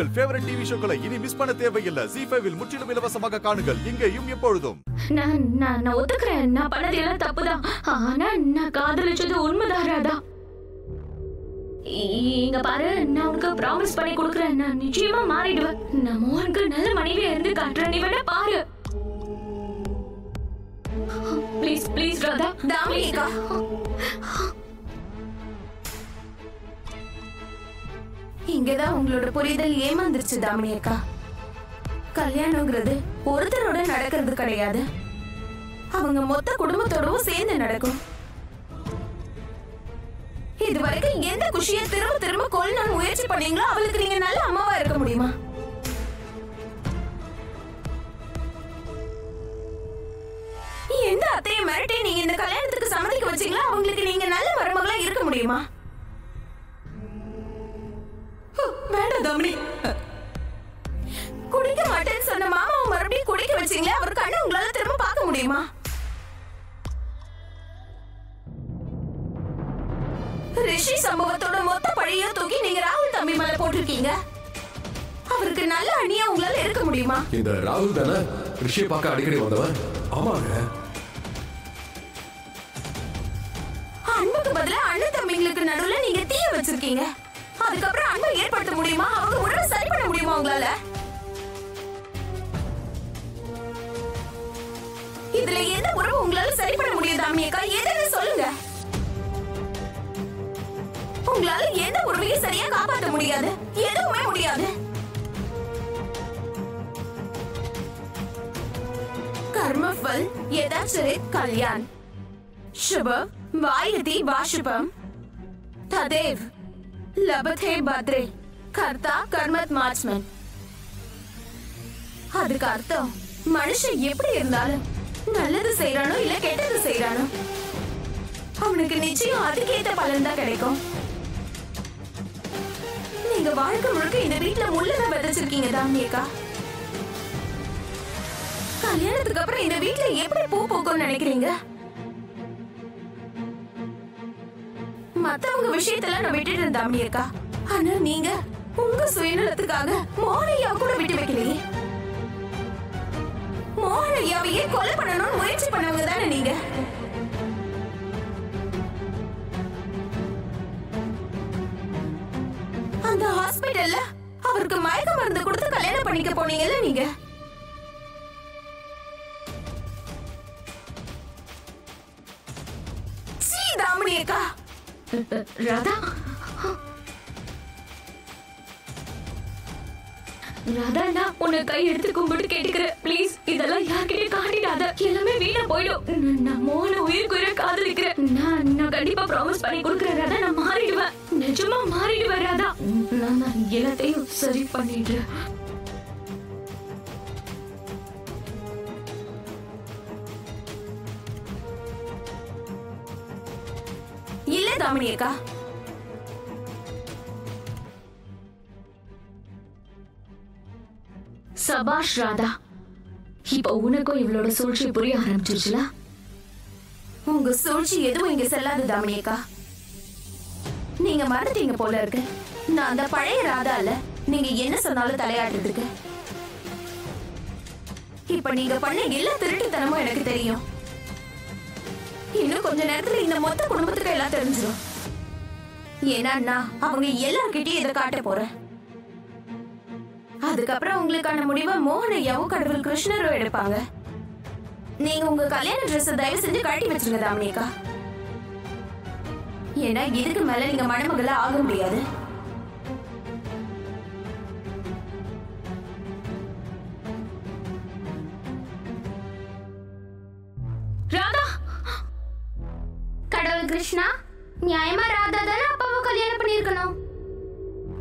உங்கள் favourite TV ஷோக்களை இனி miss பண்ண தேவையில்லை. ஜி ஃபைவில் முற்றிலும் இலவசமாக காணுங்கள். இங்கேயும் எப்பொழுதும். நான் நான் நான் ஒத்துக்கிறேன். நான் பண்ணது எல்லாம் தப்புதான். ஆனா நான் காதலிச்சது உண்மைதான் ராதா. இங்க பாரு நான் உனக்கு ப்ராமிஸ் பண்ணி கொடுக்குறேன். நான் நிச்சயமா மாறிடுவேன். நான் மோகனுக்கு நல்ல மனைவியா இருந்து காட்டுறேன். நீ வேணா பாரு. Please please Radha. தாமிகா இங்கதான் உங்களோட புரிதல் ஏமாந்துருச்சு தாமினி அக்கா. கல்யாணங்கிறது ஒருத்தரோட நடக்கிறது கிடையாது. அவங்க மொத்த குடும்பத்தோடவும் சேர்ந்து நடக்கும். இது வரைக்கும் எந்த குஷியை திரும்ப திரும்ப கொல்லணும்னு முயற்சி பண்ணீங்களோ அவளுக்கு நீங்க நல்ல அம்மாவா இருக்க முடியுமா? எந்த அத்தையை மிரட்டி நீங்க இந்த கல்யாணத்துக்கு சம்மதிக்க வச்சீங்களா அவங்களுக்கு நீங்க நல்ல மருமகளா இருக்க முடியுமா? முடியுமா ரிஷி சம்பவத்தோட மொத்த பழிய தூக்கி நீங்க ராகுல் தம்பி மேல போட்டிருக்கீங்க. அவருக்கு நல்ல அணியா உங்களால இருக்க முடியுமா? இந்த ராகுல் தானே ரிஷியை பார்க்க அடிக்கடி வந்தவன் ஆமாங்க. அன்புக்கு பதிலா அண்ணன் தம்பிங்களுக்கு நடுவுல நீங்க தீய வச்சிருக்கீங்க. அதுக்கப்புறம் அன்பை ஏற்படுத்த முடியுமா? அவங்க உறவை சரி பண்ண முடியுமா உங்களால? இதுல எந்த உறவு உங்களால சரி பண்ண முடியுது அம்மியக்கா எதுன்னு சொல்லுங்க உங்களால எந்த உறவையும் சரியா காப்பாற்ற முடியாது எதுவுமே முடியாது கர்மஃபல் யதாச்சரித் கல்யாண் शुभ वायति वाशुपम तदेव लभते भद्रे கர்த்தா கர்மத் மாச்மன் அதுக்கு அர்த்தம் மனுஷன் எப்படி இருந்தாலும் நல்லது செய்யறானோ இல்ல கெட்டது செய்யறானோ அவனுக்கு நிச்சயம் அதுக்கேத்த பலன் தான் கிடைக்கும். நீங்க வாழ்க்கை முழுக்க இந்த வீட்டுல முள்ளத விதைச்சிருக்கீங்க தாமியக்கா. கல்யாணத்துக்கு அப்புறம் இந்த வீட்டுல எப்படி பூ பூக்கும்னு நினைக்கிறீங்க? மத்தவங்க விஷயத்தெல்லாம் நான் விட்டுட்டு இருந்த ஆனா நீங்க உங்க சுயநலத்துக்காக மோனையா கூட விட்டு வைக்கலையே. மோகனையாவையே கொலை பண்ணணும்னு முயற்சி பண்ணவங்க தானே நீங்க? அந்த ஹாஸ்பிடல்ல அவருக்கு மயக்க மருந்து கொடுத்து கல்யாணம் பண்ணிக்க போனீங்கல்ல நீங்க? சீ அக்கா. ராதா? ராதா உன்னை கை எடுத்து கும்பிட்டு கேட்டுக்கிறேன் ப்ளீஸ் இதெல்லாம் யார்கிட்டயும் காட்டிடாத. எல்லாமே வீணா போயிடும். நான் மோன மோகன காதலிக்கிறேன். நான் நான் கண்டிப்பா ப்ராமிஸ் பண்ணி கொடுக்குறேன் ராதா. நான் மாறிடுவேன். நிஜமா மாறிடுவேன் ராதா. நான் நான் எல்லாத்தையும் சரி பண்ணிடுறேன் இல்ல தாமினி அக்கா. சபாஷ் ராதா இப்போ உனக்கும் இவளோட சூழ்ச்சி புரிய ஆரம்பிச்சிருச்சுல? உங்க சூழ்ச்சி எதுவும் இங்க செல்லாது தாமினியக்கா. நீங்க மறந்துட்டீங்க போல இருக்கு. நான் அந்த பழைய ராதா இல்ல நீங்க என்ன சொன்னாலும் தலையாடுறதுக்கு இப்ப நீங்க பண்ண எல்லா திருட்டுத்தனமும் எனக்கு தெரியும். இன்னும் கொஞ்ச நேரத்துல இந்த மொத்த குடும்பத்துக்கு எல்லாம் தெரிஞ்சிடும் ஏன்னா நான் அவங்க எல்லார்கிட்டயும் இதை காட்ட போறேன். அதுக்கப்புறம் உங்களுக்கான முடிவை மோகனையாவும் கடவுள் கிருஷ்ணரும் எடுப்பாங்க. நீங்க உங்க கல்யாண ட்ரெஸ் தயவு செஞ்சு கழட்டி வச்சிருங்க தாமினிகா ஏன்னா இதுக்கு மேல நீங்க மணமகளா ஆக முடியாது. ராதா! கடவுள் கிருஷ்ணா நியாயமா ராதா தானே அப்பாவை கல்யாணம் பண்ணிருக்கணும்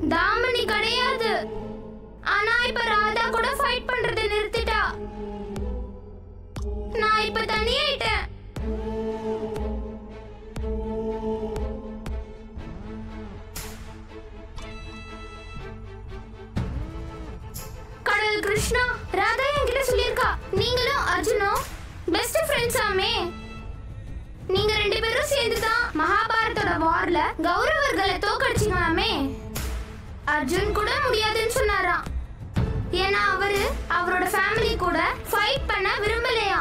தாமணி கிடையாது. ஆனா இப்ப ராதா கூட ஃபைட் பண்றதை நிறுத்திட்டா. நான் இப்ப தனியாயிட்டேன். கடல் கிருஷ்ணா ராதா என்கிட்ட சொல்லியிருக்கா. நீங்களும் அர்ஜுனும் பெஸ்ட் ஃப்ரெண்ட்ஸ் ஆமே. நீங்க ரெண்டு பேரும் சேர்ந்து தான் மகாபாரதோட வார்ல கௌரவர்களை தோக்கடிச்சீங்களாமே அர்ஜுன் கூட முடியாதுன்னு ஏன்னா அவரு அவரோட ஃபேமிலி கூட ஃபைட் பண்ண விரும்பலையா?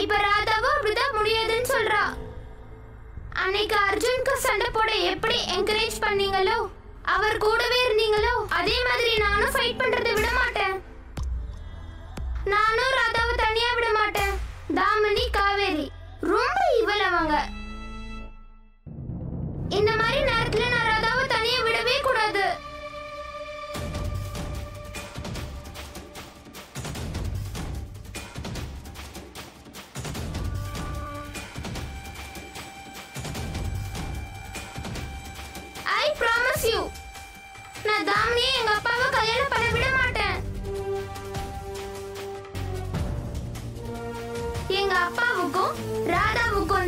இப்ப ராதாவும் அப்படிதான் முடியாதுன்னு சொல்றா. அன்னைக்கு அர்ஜுனுக்கு சண்டை போட எப்படி என்கரேஜ் பண்ணீங்களோ அவர் கூடவே இருந்தீங்களோ அதே மாதிரி நானும் ஃபைட் பண்றதை விட மாட்டேன். நானும் ராதாவை தனியா விட மாட்டேன். தாமினி காவேரி ரொம்ப இவ்வளவு அவங்க. இந்த மாதிரி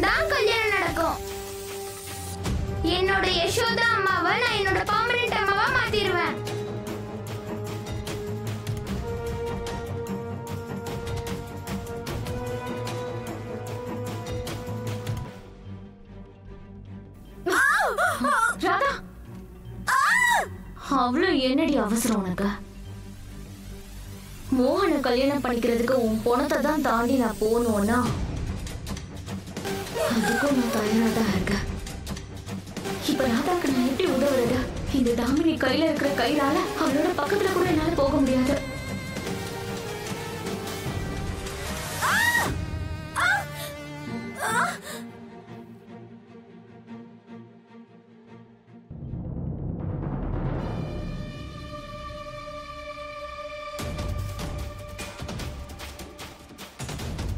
தான் கல்யாணம் நடக்கும். என்னோட யசோதா அம்மாவை நான் என்னோட பெர்மனன்ட் அம்மாவா மாத்திடுவேன் ராதா அவ்வளவு என்னடி அவசரம் உனக்கு? மோகனை கல்யாணம் பண்ணிக்கிறதுக்கு உன் பணத்தை தான் தாண்டி நான் போகணும்னா? அதுக்கும் நான் தயாரா தான் இருக்கேன். இப்ப ராதாக்கு நான் எப்படி உதவுறது? இந்த தாமினி கையில இருக்கிற கையால அவளோட பக்கத்துல கூட என்னால போக முடியாது.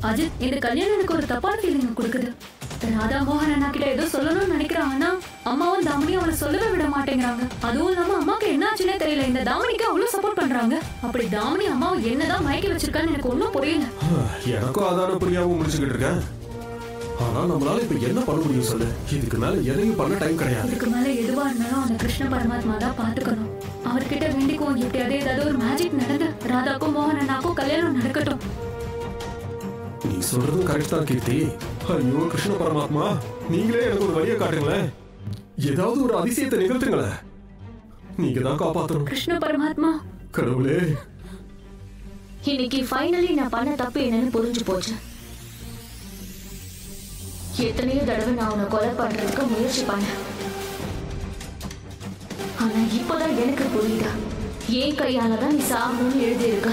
அஜித் இந்த கல்யாணம் எனக்கு ஒரு தப்பான ஃபீலிங் கொடுக்குது. ராதா மோகன் அண்ணா கிட்ட ஏதோ சொல்லணும்னு நினைக்கிறான் ஆனா அம்மாவும் தாமணியும் அவளை சொல்லவே விட மாட்டேங்கிறாங்க. அதுவும் இல்லாம அம்மாக்கு என்னாச்சுன்னே தெரியல. இந்த தாமணிக்கு அவ்வளவு சப்போர்ட் பண்றாங்க. அப்படி தாமணி அம்மாவை என்னதான் மயக்கி வச்சிருக்கான்னு எனக்கு ஒன்றும் புரியல. எனக்கும் அதான புரியாம முடிச்சுக்கிட்டு இருக்கேன். ஆனா நம்மளால இப்ப என்ன பண்ண முடியும் சொல்லு? இதுக்கு மேல எதையும் பண்ண டைம் கிடையாது. அதுக்கு மேல எதுவா இருந்தாலும் அந்த கிருஷ்ண பரமாத்மா தான் பாத்துக்கணும் அவர்கிட்ட வேண்டிக்குவோம். எப்படியாவது ஏதாவது ஒரு மேஜிக் நடந்து ராதாக்கும் மோகன் அண்ணாக்கும் கல்யாணம் நடக்கட்டும். சொல்றதும் கரெக்ட் தான் கீர்த்தி ஐயோ கிருஷ்ண பரமாத்மா நீங்களே எனக்கு ஒரு வழியை காட்டுங்களேன். ஏதாவது ஒரு அதிசயத்தை நிகழ்த்துங்களேன். நீங்க தான் காப்பாத்தணும். கிருஷ்ண பரமாத்மா. கடவுளே. இன்னைக்கு ஃபைனலி நான் பண்ண தப்பு என்னன்னு புரிஞ்சு போச்சு. எத்தனையோ தடவை நான் உன்னை கொலை பண்றதுக்கு முயற்சி பண்ணேன். ஆனா இப்போதான் எனக்கு புரியுதா? ஏன் கையால தான் நீ சாகணும்னு எழுதியிருக்க?